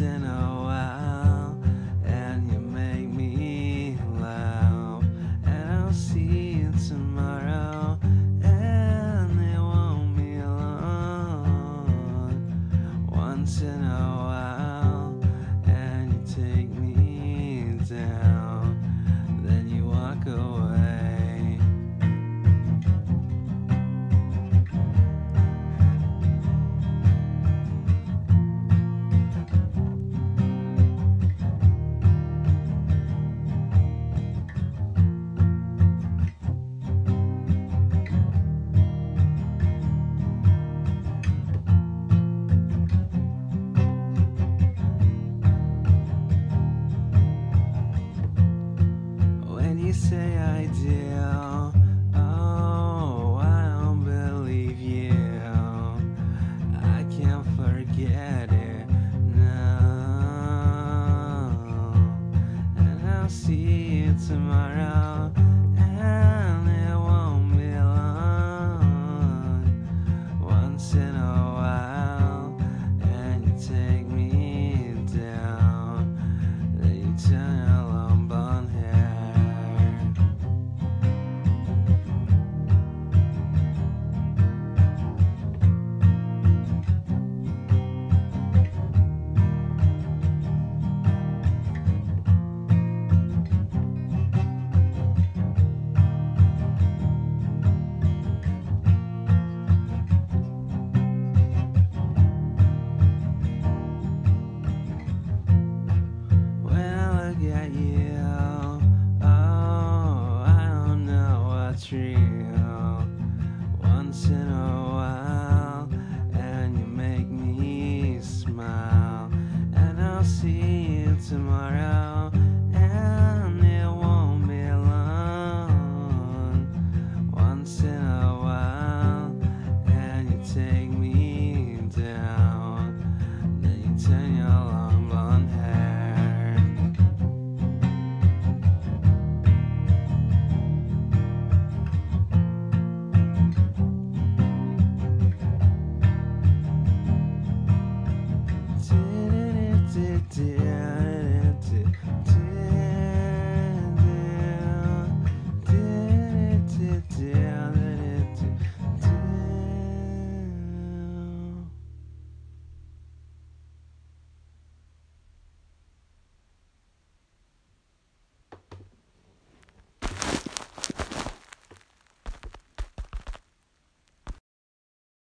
in a while. say I do. Oh, I don't believe you. I can't forget it. No. And I'll see you tomorrow.